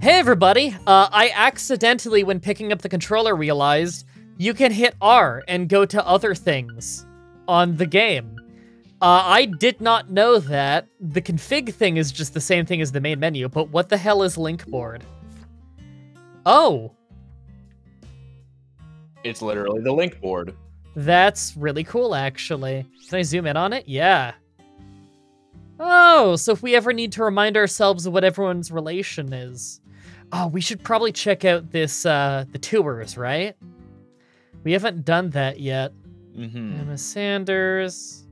Hey everybody! Uh, I accidentally, when picking up the controller, realized you can hit R and go to other things on the game. Uh, I did not know that. The config thing is just the same thing as the main menu, but what the hell is link board? Oh, It's literally the link board. that's really cool, actually. Can I zoom in on it? Yeah. Oh, so if we ever need to remind ourselves of what everyone's relation is. Oh, we should probably check out this, uh, the tours, right? We haven't done that yet. Mm-hmm. Emma Sanders.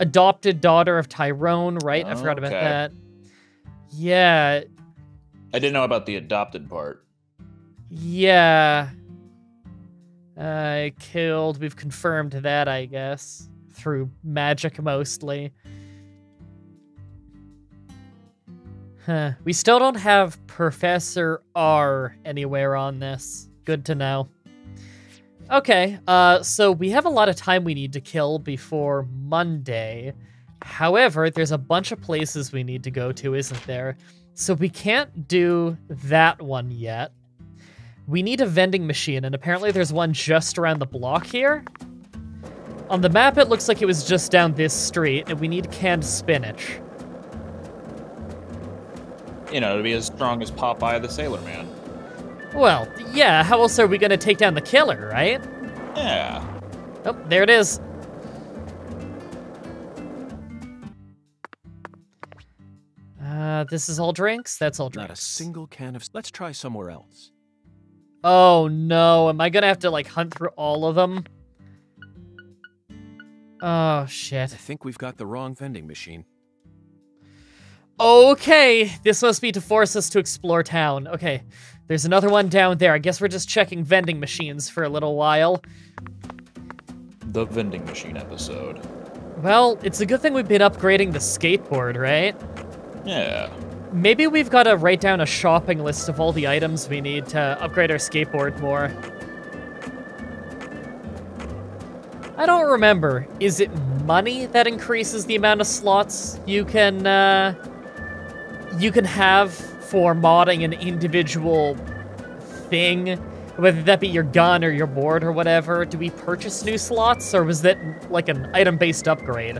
Adopted daughter of Tyrone, right? I forgot about Okay. that. Yeah, I didn't know about the adopted part. yeah. Uh, killed. We've confirmed that, I guess. Through magic, mostly. Huh. We still don't have Professor R anywhere on this. Good to know. Okay, uh, so we have a lot of time we need to kill before Monday. However, there's a bunch of places we need to go to, isn't there? So we can't do that one yet. We need a vending machine, and apparently there's one just around the block here. On the map, it looks like it was just down this street, and we need canned spinach. You know, to be as strong as Popeye the Sailor Man. Well, yeah, how else are we gonna take down the killer, right? Yeah. Oh, there it is. Uh, this is all drinks? That's all drinks. Not a single can of. Let's try somewhere else. Oh no, am I gonna have to like hunt through all of them? Oh shit. I think we've got the wrong vending machine. Okay, this must be to force us to explore town. Okay, there's another one down there. I guess we're just checking vending machines for a little while. The vending machine episode. Well, it's a good thing we've been upgrading the skateboard, right? Yeah. Maybe we've got to write down a shopping list of all the items we need to upgrade our skateboard more. I don't remember. Is it money that increases the amount of slots you can uh, you can have for modding an individual thing, whether that be your gun or your board or whatever? Do we purchase new slots, or was that like an item-based upgrade?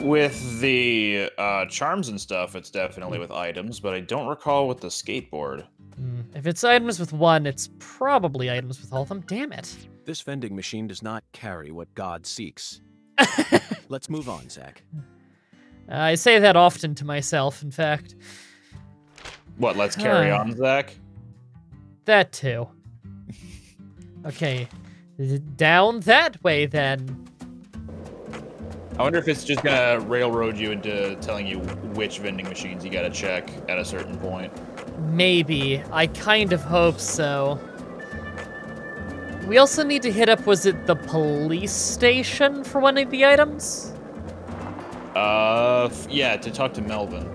With the uh, charms and stuff, it's definitely with items, but I don't recall with the skateboard. Hmm, If it's items with one, it's probably items with all of them. Damn it. This vending machine does not carry what God seeks. Let's move on, Zach. Uh, I say that often to myself, in fact. What, let's carry Huh. on, Zach? That too. Okay. Down that way then. I wonder if it's just gonna railroad you into telling you which vending machines you gotta check at a certain point. Maybe. I kind of hope so. We also need to hit up, was it the police station for one of the items? Uh, yeah, to talk to Melvin.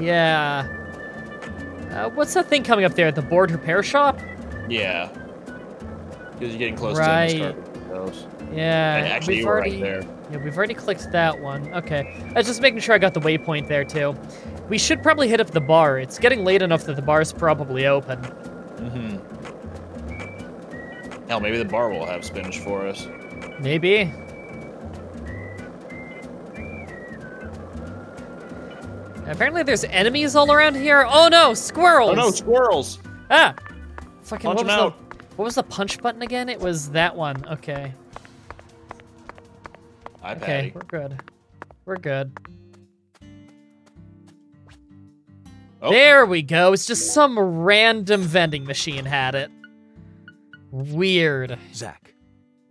Yeah. Uh, what's that thing coming up there? At the board repair shop? Yeah. Because you're getting close Right. to Carpenter's. Yeah. And actually, we've you were already, right there. Yeah, we've already clicked that one. Okay. I was just making sure I got the waypoint there, too. We should probably hit up the bar. It's getting late enough that the bar's probably open. Mm-hmm. Hell, maybe the bar will have spinach for us. Maybe. Apparently there's enemies all around here. Oh no, squirrels! Oh no, squirrels! Ah! Fucking Punch what 'em was out. the what was the punch button again? It was that one. Okay. Hi, Okay, Patty. we're good. We're good. Oh. There we go. It's just some random vending machine had it. Weird. Zach,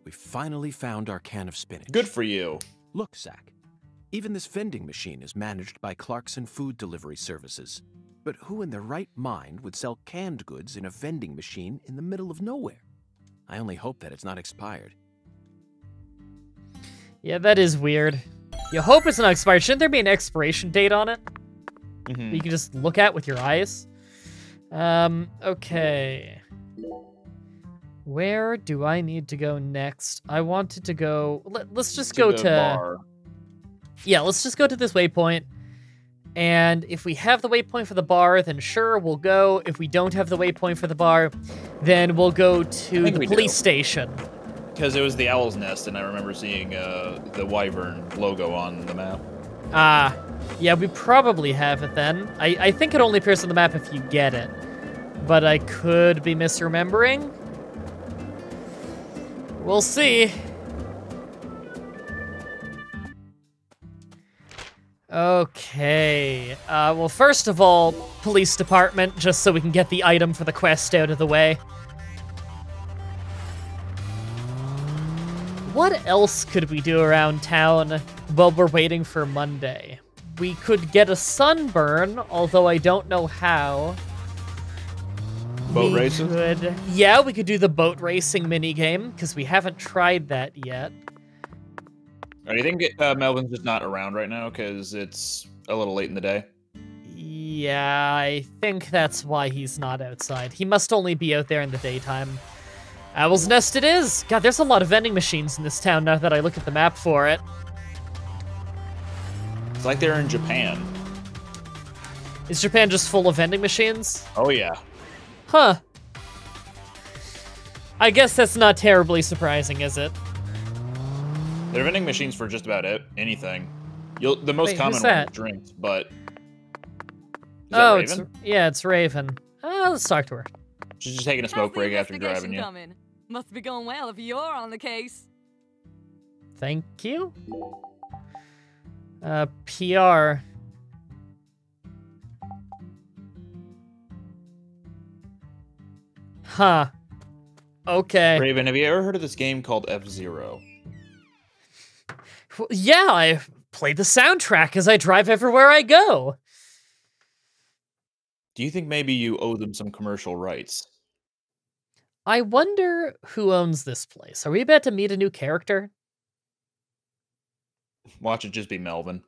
we finally found our can of spinach. Good for you. Look, Zach. Even this vending machine is managed by Clarkson Food Delivery Services. But who in their right mind would sell canned goods in a vending machine in the middle of nowhere? I only hope that it's not expired. Yeah, that is weird. You hope it's not expired. Shouldn't there be an expiration date on it? Mhm. that you can just look at with your eyes. Um, okay. Where do I need to go next? I wanted to go. Let, us just go the to. bar. Yeah, let's just go to this waypoint. And if we have the waypoint for the bar, then sure, we'll go. If we don't have the waypoint for the bar, then we'll go to the police do. station. Because it was the Owl's Nest, and I remember seeing uh, the Wyvern logo on the map. Ah, yeah, we probably have it then. I, I think it only appears on the map if you get it. But I could be misremembering. We'll see. Okay. Uh, well, first of all, police department, just so we can get the item for the quest out of the way. What else could we do around town while we're waiting for Monday? We could get a sunburn, although I don't know how. Boat we races? Could, yeah, we could do the boat racing mini game because we haven't tried that yet. Do you think uh, Melvin's just not around right now because it's a little late in the day? Yeah, I think that's why he's not outside. He must only be out there in the daytime. Owl's Nest it is! God, there's a lot of vending machines in this town now that I look at the map for it. It's like they're in Japan. Is Japan just full of vending machines? Oh yeah. Huh. I guess that's not terribly surprising, is it? They're vending machines for just about it, anything. You'll the most Wait, common one that? is drinks, but is that oh, Raven? it's yeah, it's Raven. Uh, let's talk to her. She's just taking a smoke the break after investigation driving you. Coming? Must be going well if you're on the case. Thank you. Uh, PR. Huh. Okay. Raven, have you ever heard of this game called F Zero? Yeah, I play the soundtrack as I drive everywhere I go. Do you think maybe you owe them some commercial rights? I wonder who owns this place. Are we about to meet a new character? Watch it just be Melvin.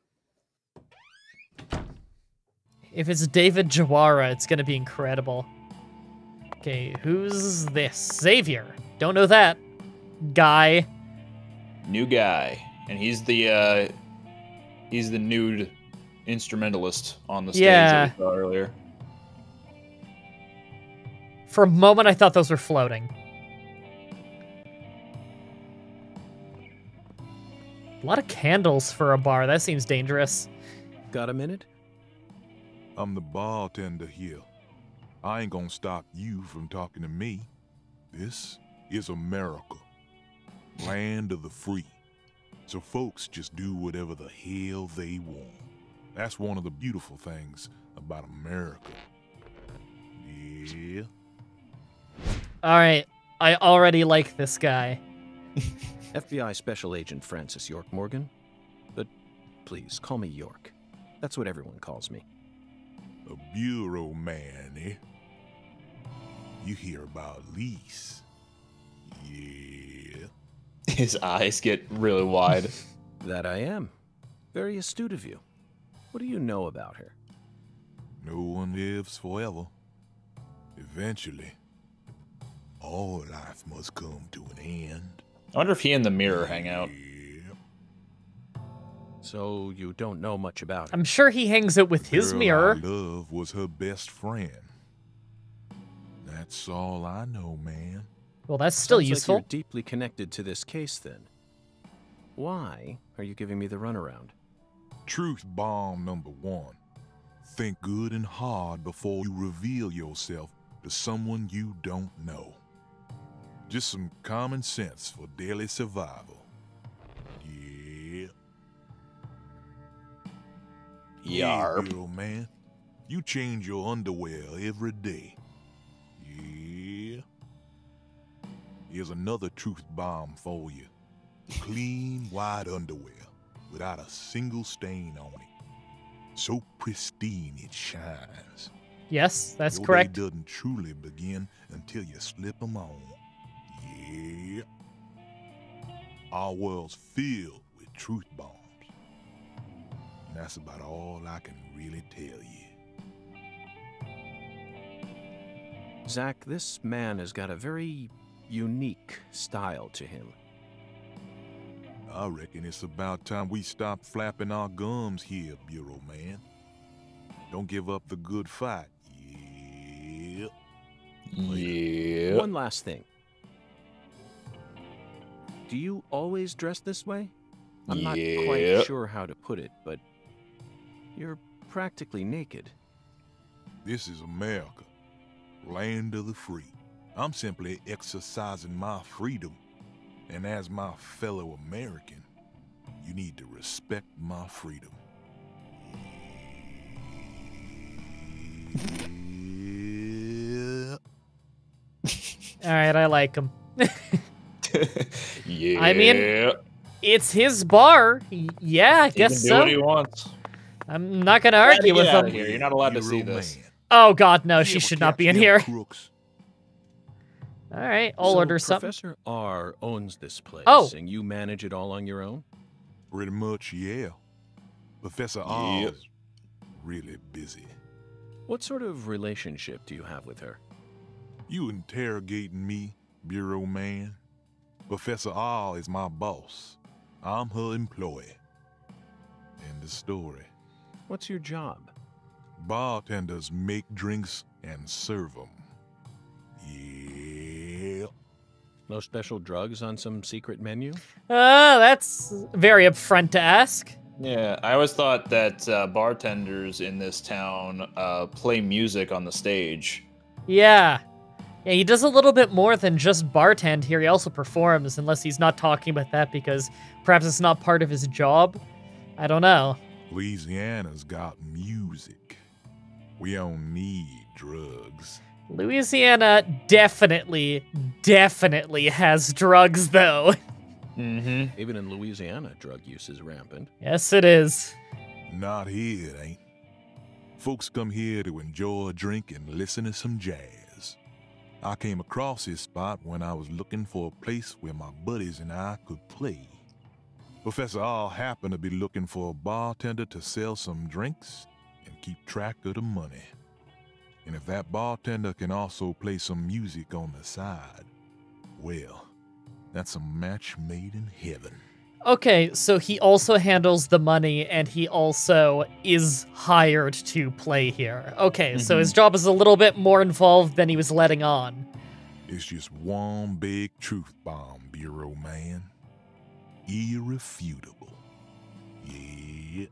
If it's David Jawara, it's gonna be incredible. Okay, who's this? Xavier. Don't know that. Guy. New guy, and he's the uh he's the nude instrumentalist on the stage Yeah. that we saw earlier. For a moment, I thought those were floating. A lot of candles for a bar. That seems dangerous. Got a minute? I'm the bartender here. I ain't gonna stop you from talking to me. This is America, land of the free. So folks just do whatever the hell they want. That's one of the beautiful things about America. Yeah. All right. I already like this guy. FBI Special Agent Francis York Morgan? But please, call me York. That's what everyone calls me. A bureau man, eh? You hear about Lise. Yeah. His eyes get really wide. That I am. Very astute of you. What do you know about her? No one lives forever. Eventually, all life must come to an end. I wonder if he and the mirror hang out. Yeah. So you don't know much about her. I'm sure he hangs out with his Girl mirror. I love was her best friend. That's all I know, man. Well, that's still Sounds useful. Like you're deeply connected to this case, then. Why are you giving me the runaround? Truth bomb number one. Think good and hard before you reveal yourself to someone you don't know. Just some common sense for daily survival. Yeah. Yarp. Hey, girl, man. You change your underwear every day. Here's another truth bomb for you. Clean, white underwear without a single stain on it. So pristine it shines. Yes, that's Your correct. day doesn't truly begin until you slip 'em on. Yeah. Our world's filled with truth bombs. And that's about all I can really tell you. Zach, this man has got a very unique style to him. I reckon it's about time we stop flapping our gums here, Bureau Man. Don't give up the good fight. Yeah. Yeah. One last thing. Do you always dress this way? I'm not Yeah. quite sure how to put it, but you're practically naked. This is America, land of the free. I'm simply exercising my freedom. And as my fellow American, you need to respect my freedom. Yeah. All right, I like him. yeah. I mean, It's his bar. Yeah, I he can guess do so. what he wants. I'm not gonna argue with him. here. You're not allowed to see Hero this. man. Oh God, no, she ever should not be in here. Crooks? All right, I'll So order something. Professor R owns this place, Oh. and you manage it all on your own? Pretty much, yeah. Professor Yep. Oz, really busy. What sort of relationship do you have with her? You interrogating me, Bureau man? Professor R is my boss. I'm her employee. End of story. What's your job? Bartenders make drinks and serve them. Yeah. No special drugs on some secret menu? Uh, that's very upfront to ask. Yeah, I always thought that uh, bartenders in this town uh, play music on the stage. Yeah. Yeah, he does a little bit more than just bartend here. He also performs, unless he's not talking about that because perhaps it's not part of his job. I don't know. Louisiana's got music. We don't need drugs. Louisiana definitely, definitely has drugs, though. Mm-hmm. Even in Louisiana, drug use is rampant. yes, it is. Not here, it ain't. Folks come here to enjoy a drink and listen to some jazz. I came across this spot when I was looking for a place where my buddies and I could play. Professor R happened to be looking for a bartender to sell some drinks and keep track of the money. And if that bartender can also play some music on the side, well, that's a match made in heaven. Okay, so he also handles the money and he also is hired to play here. Okay, so mm-hmm. his job is a little bit more involved than he was letting on. It's just one big truth bomb, Bureau man. Irrefutable. Yeah.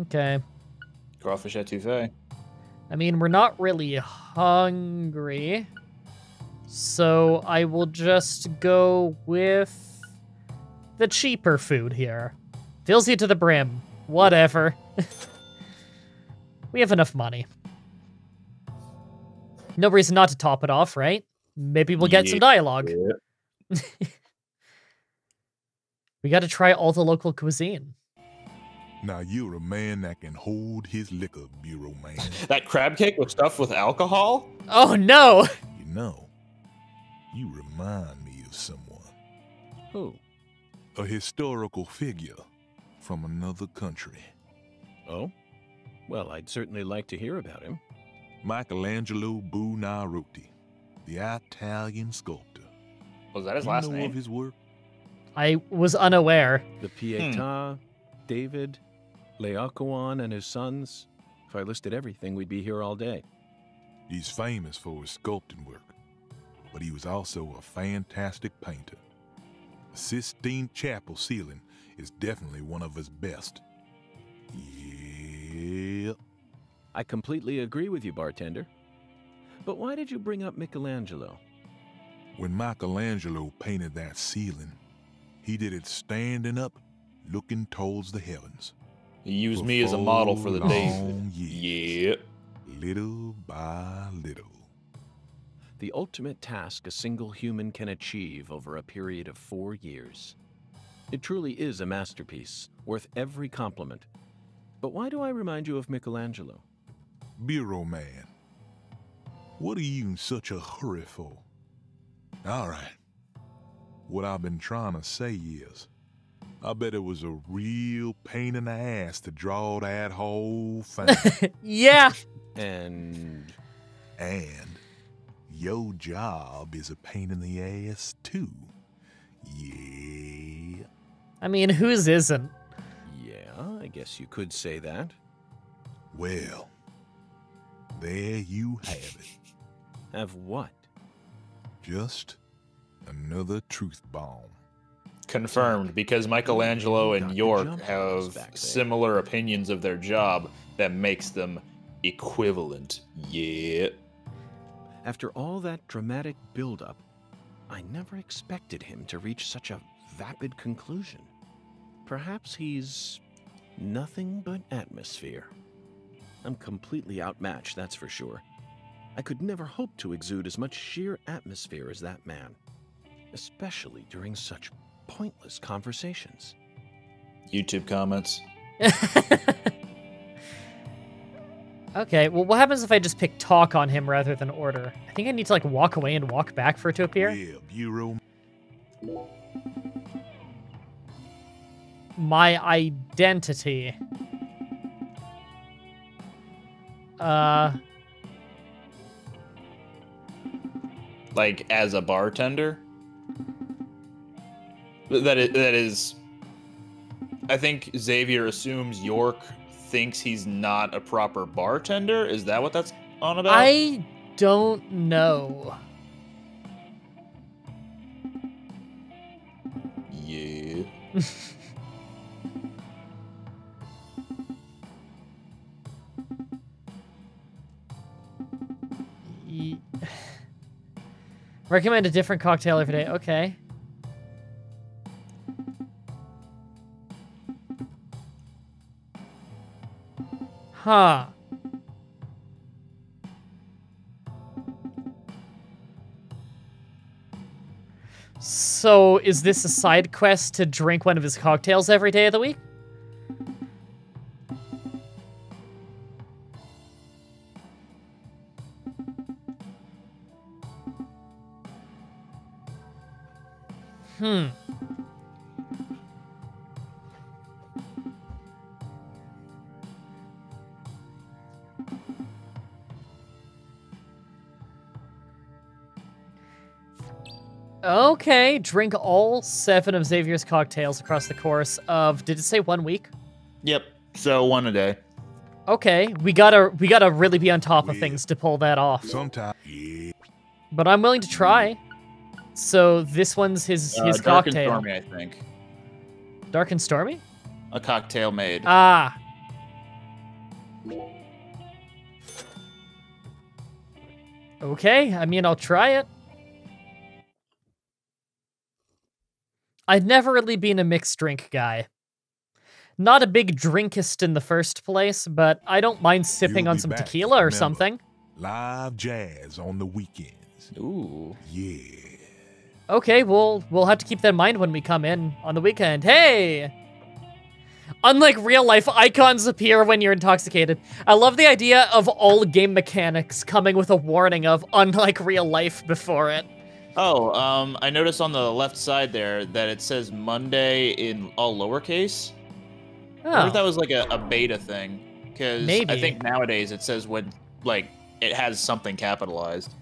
Okay. Crawfish etouffee. I mean, we're not really hungry. So I will just go with the cheaper food here. Fills you to the brim. Whatever. we have enough money. No reason not to top it off, right? Maybe we'll get some Yeah. dialogue. We got to try all the local cuisine. Now you're a man that can hold his liquor, Bureau man. That crab cake was stuffed with alcohol? Oh no! you know, you remind me of someone. Who? A historical figure from another country. Oh? Well, I'd certainly like to hear about him. Michelangelo Buonarroti, the Italian sculptor. Was that his you last know name? of his work? I was unaware. The Pietà, hmm. David, Laocoon, and his sons. If I listed everything, we'd be here all day. He's famous for his sculpting work, but he was also a fantastic painter. The Sistine Chapel ceiling is definitely one of his best. Yeah. I completely agree with you, bartender. But why did you bring up Michelangelo? When Michelangelo painted that ceiling, he did it standing up, looking towards the heavens. He used me as a model for the long David. years. Yeah. Little by little. The ultimate task a single human can achieve over a period of four years. It truly is a masterpiece, worth every compliment. But why do I remind you of Michelangelo? Bureau man, what are you in such a hurry for? All right. What I've been trying to say is, I bet it was a real pain in the ass to draw that whole thing. Yeah. And and your job is a pain in the ass too. Yeah. I mean, whose isn't? yeah, I guess you could say that. Well, there you have it. Have what? Just another truth bomb. Confirmed, because Michelangelo and York have similar opinions of their job that makes them equivalent. Yeah. After all that dramatic buildup, I never expected him to reach such a vapid conclusion. Perhaps he's nothing but atmosphere. I'm completely outmatched, that's for sure. I could never hope to exude as much sheer atmosphere as that man, especially during such pointless conversations. YouTube comments. okay, well, what happens if I just pick talk on him rather than order? I think I need to, like, walk away and walk back for it to appear. Well, Bureau My identity. Uh, Like as a bartender. Th- That is, that is. I think Xavier assumes York thinks he's not a proper bartender. Is that what that's on about? I don't know. Yeah. Recommend a different cocktail every day. Okay. Huh. So, is this a side quest to drink one of his cocktails every day of the week? Okay, drink all seven of Xavier's cocktails across the course of, did it say one week? Yep. So one a day. Okay, we gotta we gotta really be on top of things to pull that off. Sometime. Yeah. But I'm willing to try. So this one's his Uh, his dark and cocktail. stormy, I think. Dark and stormy? A cocktail made. Ah. Okay, I mean I'll try it. I'd never really been a mixed drink guy. Not a big drinkist in the first place, but I don't mind sipping You'll on some back, tequila or remember. something. Live jazz on the weekends. Ooh. Yeah. Okay, we'll we'll have to keep that in mind when we come in on the weekend. Hey! Unlike real life, icons appear when you're intoxicated. I love the idea of all game mechanics coming with a warning of unlike real life before it. Oh, um, I noticed on the left side there that it says Monday in all lowercase. I wonder if that Oh, was like a, a beta thing. Because I think nowadays it says when, like, it has something capitalized.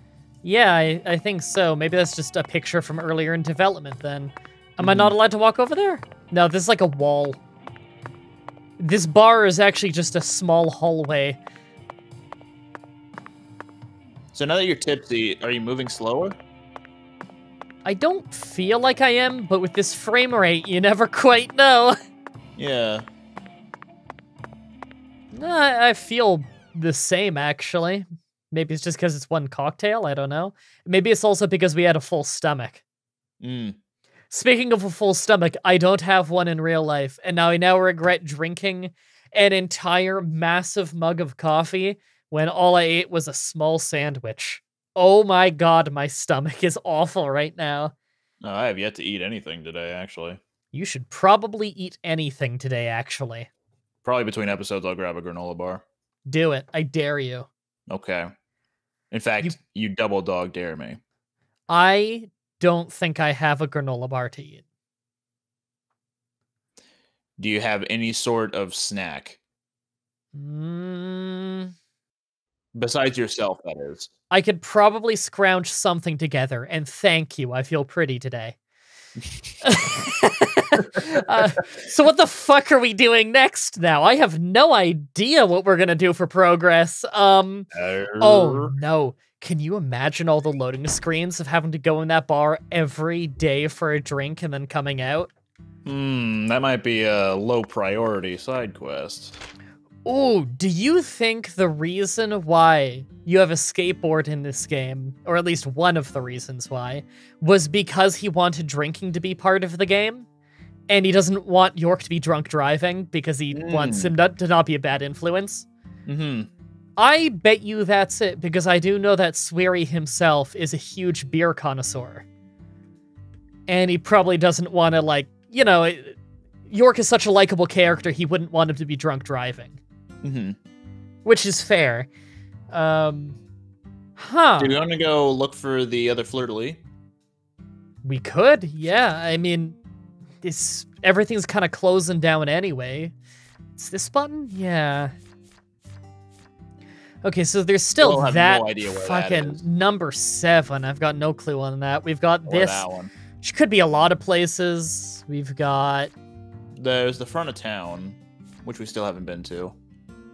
yeah, I, I think so. Maybe that's just a picture from earlier in development then. Am I not allowed to walk over there? No, this is like a wall. This bar is actually just a small hallway. So now that you're tipsy, are you moving slower? I don't feel like I am, but with this frame rate, you never quite know. Yeah. No, I I feel the same actually. Maybe it's just because it's one cocktail. I don't know. Maybe it's also because we had a full stomach. Mm. Speaking of a full stomach, I don't have one in real life, and now I now regret drinking an entire massive mug of coffee when all I ate was a small sandwich. Oh my god, my stomach is awful right now. No, I have yet to eat anything today, actually. You should probably eat anything today, actually. Probably between episodes, I'll grab a granola bar. Do it. I dare you. Okay. In fact, you, double dog dare me. I don't think I have a granola bar to eat. Do you have any sort of snack Mm, besides yourself? That is. I could probably scrounge something together, and thank you. I feel pretty today. uh, so what the fuck are we doing next now? I have no idea what we're gonna do for progress. Um. Oh no. Can you imagine all the loading screens of having to go in that bar every day for a drink and then coming out? Hmm, that might be a low priority side quest. Oh, do you think the reason why you have a skateboard in this game, or at least one of the reasons why, was because he wanted drinking to be part of the game? And he doesn't want York to be drunk driving because he wants Mm. him not, to not be a bad influence? Mm-hmm. I bet you that's it, because I do know that Swery himself is a huge beer connoisseur. And he probably doesn't want to, like, you know, York is such a likable character, he wouldn't want him to be drunk driving, Mm-hmm. which is fair. Um, huh. Do you want to go look for the other fleur de lis? We could, yeah. I mean, this everything's kind of closing down anyway. It's this button, yeah. Okay, so there's still have that no that fucking is. number seven. I've got no clue on that. We've got Or this, that which could be a lot of places. We've got There's the front of town, which we still haven't been to.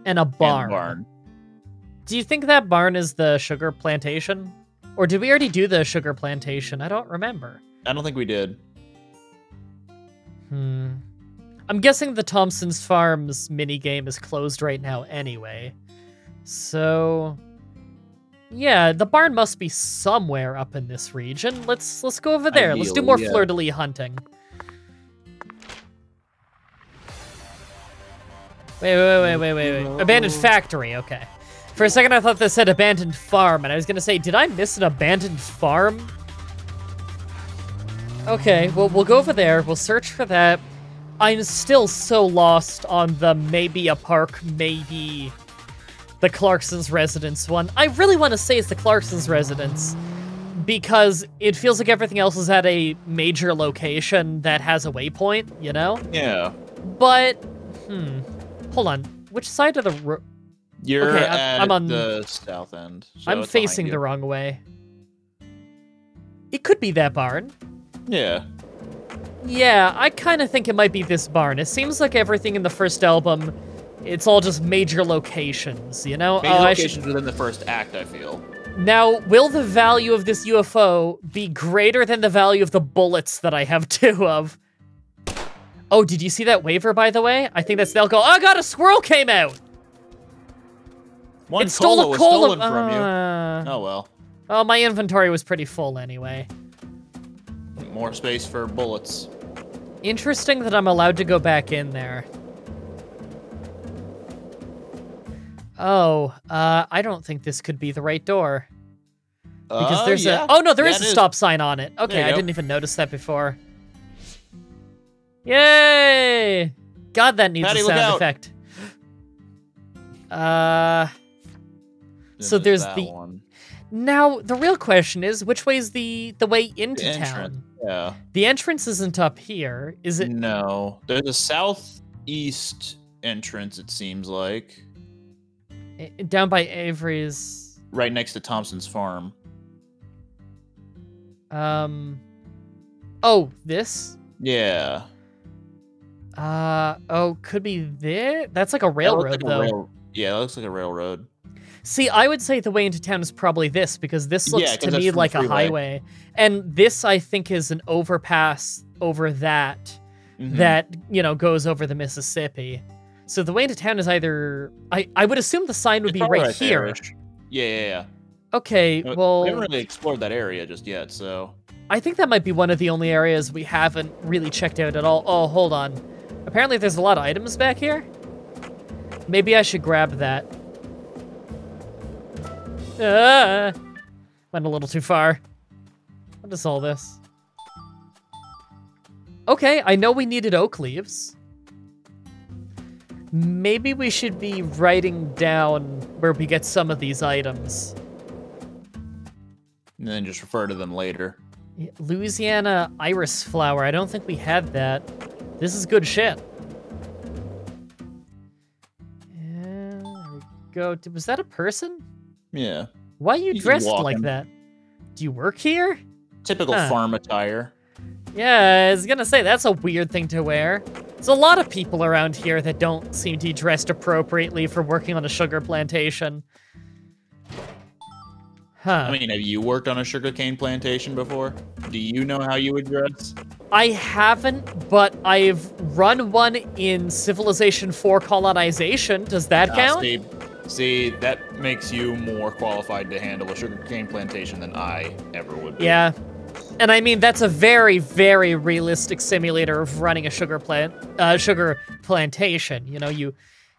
And a and barn. barn. Do you think that barn is the sugar plantation, or did we already do the sugar plantation? I don't remember. I don't think we did. Hmm. I'm guessing the Thompson's Farms minigame is closed right now anyway. So yeah, the barn must be somewhere up in this region. Let's let's go over there. let's do more yeah. fleur-de-lis hunting. Wait, wait, wait, wait, wait, wait. Abandoned factory, okay. For a second I thought this said abandoned farm, and I was gonna say, did I miss an abandoned farm? Okay, well, we'll go over there. We'll search for that. I'm still so lost on the maybe a park, maybe the Clarkson's residence one. I really want to say it's the Clarkson's residence because it feels like everything else is at a major location that has a waypoint, you know? Yeah. But, hmm. Hold on. Which side of the ro- You're Okay, I'm- at I'm on- the south end. so I'm facing the wrong way. It could be that barn. Yeah. Yeah, I kind of think it might be this barn. It seems like everything in the first album, it's all just major locations, you know? Major oh, I should... locations within the first act, I feel. Now, will the value of this UFO be greater than the value of the bullets that I have two of? Oh, did you see that waiver, by the way? I think that's they'll go, oh god, a squirrel came out! One it stole a was cola- stolen from you. Uh, Oh well. Oh, my inventory was pretty full anyway. More space for bullets. Interesting that I'm allowed to go back in there. Oh, uh, I don't think this could be the right door. Because Uh, there's yeah. a- Oh, no, there is a stop sign on it. Okay, I go. didn't even notice that before. Yay! God, that needs Patty, a sound effect. Uh, Then so there's the- one. now the real question is, which way's the the way into The town? Yeah. The entrance isn't up here, is it? No. There's a southeast entrance, it seems like. Down by Avery's. Right next to Thompson's farm. Um. Oh, this. Yeah. Uh oh, could be there. That's like a railroad like a though. rail- yeah, that looks like a railroad. See, I would say the way into town is probably this because this Yeah, to me like a highway, and this I think is an overpass over that Mhm. that you know goes over the Mississippi. So the way into town is either I I would assume the sign would It's be probably right here. Yeah, yeah, yeah. Okay, well we haven't really explored that area just yet, so I think that might be one of the only areas we haven't really checked out at all. Oh, hold on. Apparently there's a lot of items back here. Maybe I should grab that. Ah, went a little too far. What is all this? Okay, I know we needed oak leaves. Maybe we should be writing down where we get some of these items. and then just refer to them later. Louisiana iris flower. I don't think we had that. This is good shit. Go. Was that a person? Yeah. Why are you He's dressed like that? Do you work here? Typical Huh. farm attire. Yeah, I was gonna say, that's a weird thing to wear. There's a lot of people around here that don't seem to be dressed appropriately for working on a sugar plantation. Huh. I mean, have you worked on a sugarcane plantation before? Do you know how you would dress? I haven't, but I've run one in Civilization 4 colonization. Does that Ah, count? see, see, that makes you more qualified to handle a sugarcane plantation than I ever would be. Yeah. And I mean, that's a very, very realistic simulator of running a sugar plant, uh, sugar plantation. You know, you,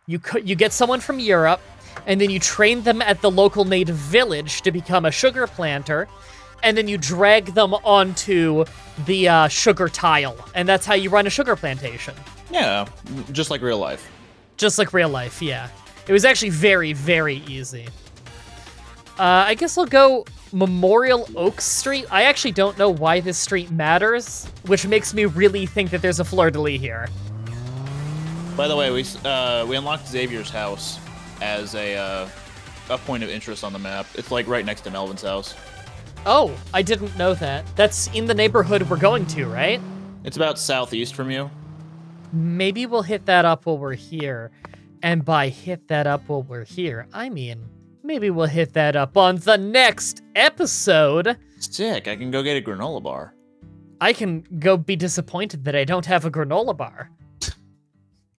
you, you get someone from Europe, and then you train them at the local native village to become a sugar planter, and then you drag them onto the uh, sugar tile, and that's how you run a sugar plantation. Yeah, just like real life. Just like real life, yeah. It was actually very, very easy. Uh, I guess I'll go Memorial Oak Street. I actually don't know why this street matters, which makes me really think that there's a fleur-de-lis here. By the way, we uh, we unlocked Xavier's house as a uh, a point of interest on the map. It's like right next to Melvin's house. Oh, I didn't know that. That's in the neighborhood we're going to, right? It's about southeast from you. Maybe we'll hit that up while we're here. And by hit that up while we're here, I mean, maybe we'll hit that up on the next episode. Sick. I can go get a granola bar. I can go be disappointed that I don't have a granola bar.